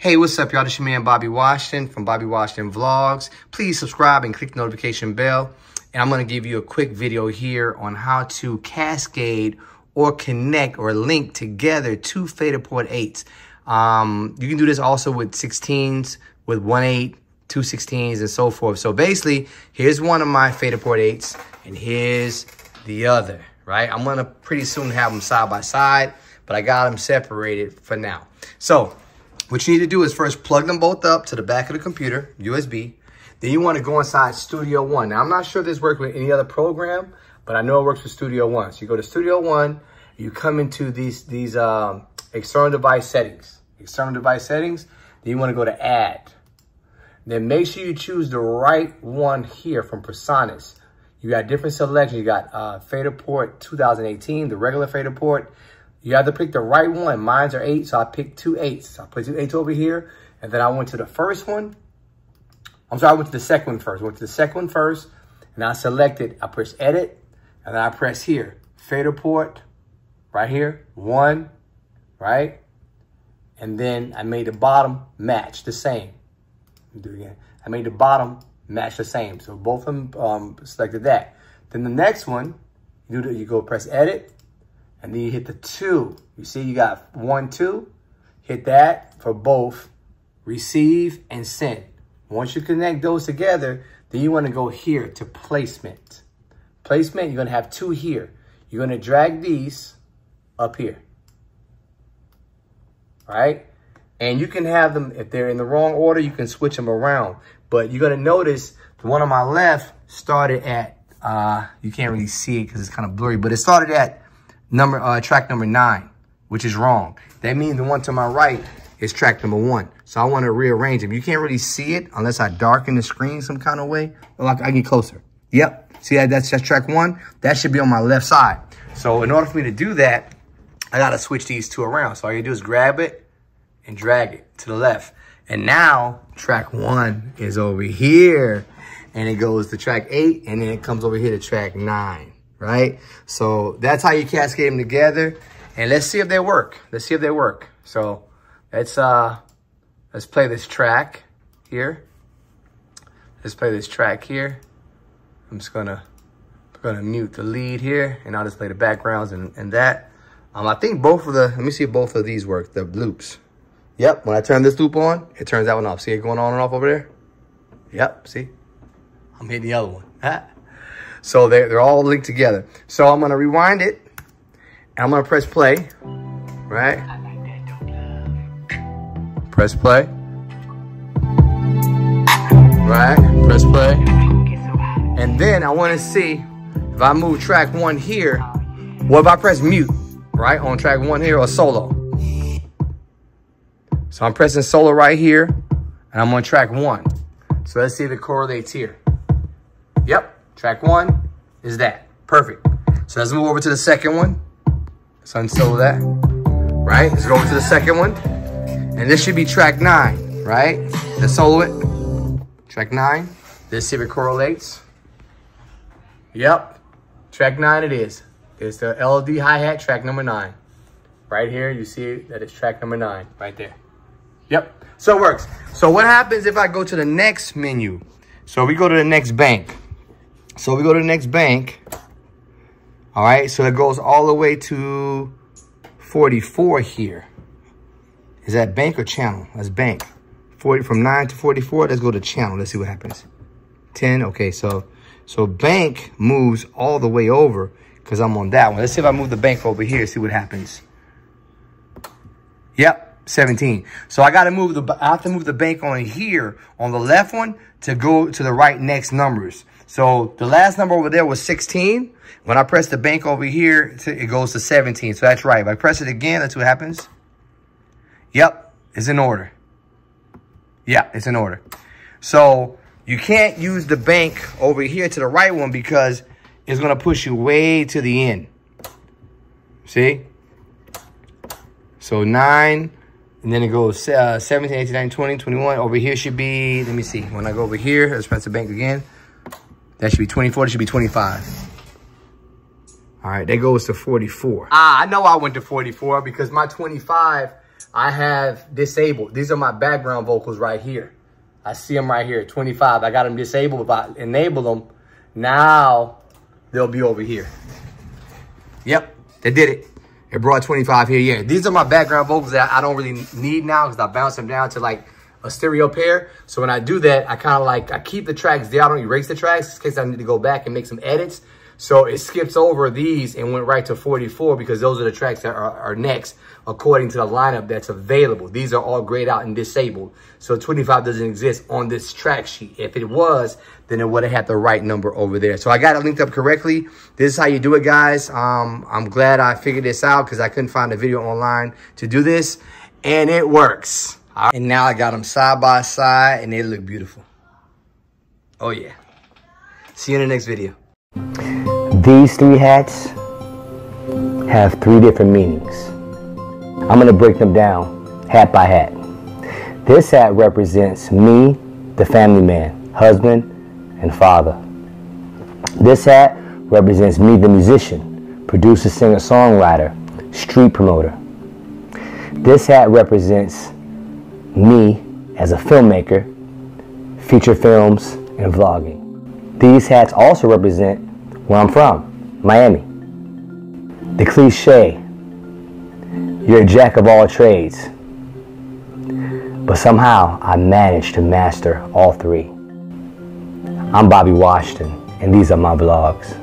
Hey, what's up, y'all? This your man, Bobby Washington from Bobby Washington Vlogs. Please subscribe and click the notification bell. And I'm going to give you a quick video here on how to cascade or connect or link together two Faderport 8s. Um, you can do this also with 16s, with 1 8, two 16s, and so forth. So basically, here's one of my Faderport 8s, and here's the other, right? I'm going to pretty soon have them side by side, but I got them separated for now. So what you need to do is first plug them both up to the back of the computer, USB. Then you want to go inside Studio One. Now, I'm not sure this works with any other program, but I know it works with Studio One. So you go to Studio One, you come into these, these um, external device settings. External device settings, then you want to go to Add. Then make sure you choose the right one here from PreSonus. You got different selections. You got uh, Faderport 2018, the regular Faderport. You have to pick the right one. Mine's are eight, so I picked two eights. So I put two eights over here, and then I went to the first one. I'm sorry, I went to the second one first. I went to the second one first, and I selected, I press edit, and then I press here, Faderport, right here, one, right? And then I made the bottom match the same. Do it again. I made the bottom match the same. So both of them um, selected that. Then the next one, you, do, you go press edit, and then you hit the two. You see you got one, two. Hit that for both receive and send. Once you connect those together, then you want to go here to placement. Placement, you're going to have two here. You're going to drag these up here. Right? And you can have them, if they're in the wrong order, you can switch them around. But you're going to notice the one on my left started at, uh, you can't really see it because it's kind of blurry, but it started at number uh, track number nine, which is wrong. That means the one to my right is track number one. So I want to rearrange them. You can't really see it unless I darken the screen some kind of way. Like I get closer. Yep. See that? That's just track one. That should be on my left side. So in order for me to do that, I got to switch these two around. So all you do is grab it and drag it to the left. And now track one is over here and it goes to track eight and then it comes over here to track nine right? So that's how you cascade them together. And let's see if they work. Let's see if they work. So let's uh let's play this track here. Let's play this track here. I'm just gonna I'm gonna mute the lead here and I'll just play the backgrounds and, and that. Um I think both of the let me see if both of these work, the loops. Yep, when I turn this loop on, it turns that one off. See it going on and off over there? Yep, see? I'm hitting the other one. So they're, they're all linked together. So I'm going to rewind it. And I'm going to press play. Right? Press play. Right? Press play. And then I want to see if I move track one here. What if I press mute? Right? On track one here or solo. So I'm pressing solo right here. And I'm on track one. So let's see if it correlates here. Yep. Track one is that. Perfect. So let's move over to the second one. Let's unsolo that. Right? Let's go over to the second one. And this should be track nine, right? Let's solo it. Track nine. Let's see if it correlates. Yep. Track nine it is. It's the LD hi-hat track number nine. Right here, you see that it's track number nine, right there. Yep, so it works. So what happens if I go to the next menu? So we go to the next bank. So we go to the next bank. All right, so it goes all the way to 44 here. Is that bank or channel? That's bank. 40 from 9 to 44. Let's go to channel. Let's see what happens. 10. Okay, so so bank moves all the way over because I'm on that one. Let's see if I move the bank over here, see what happens. Yep, 17. So I got to move the I have to move the bank on here on the left one to go to the right next numbers. So the last number over there was 16. When I press the bank over here, it goes to 17. So that's right. If I press it again, that's what happens. Yep, it's in order. Yeah, it's in order. So you can't use the bank over here to the right one because it's going to push you way to the end. See? So 9, and then it goes uh, 17, 18, 19, 20, 21. Over here should be, let me see. When I go over here, let's press the bank again. That should be 24. That should be 25. All right, that goes to 44. Ah, I know I went to 44 because my 25 I have disabled. These are my background vocals right here. I see them right here, 25. I got them disabled. If I enable them, now they'll be over here. Yep, they did it. It brought 25 here. Yeah, these are my background vocals that I don't really need now because I bounce them down to like a stereo pair. So when I do that, I kind of like, I keep the tracks there. I don't erase the tracks in case I need to go back and make some edits. So it skips over these and went right to 44 because those are the tracks that are, are, next according to the lineup that's available. These are all grayed out and disabled. So 25 doesn't exist on this track sheet. If it was, then it would have had the right number over there. So I got it linked up correctly. This is how you do it, guys. Um, I'm glad I figured this out because I couldn't find a video online to do this. And it works. And now I got them side by side and they look beautiful. Oh yeah. See you in the next video. These three hats have three different meanings. I'm to break them down hat by hat. This hat represents me, the family man, husband, and father. This hat represents me, the musician, producer, singer, songwriter, street promoter. This hat represents me as a filmmaker, feature films, and vlogging. These hats also represent where I'm from, Miami. The cliche, you're a jack of all trades. But somehow I managed to master all three. I'm Bobby Washington, and these are my vlogs.